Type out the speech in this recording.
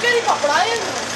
给你宝宝来呀！